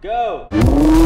Go!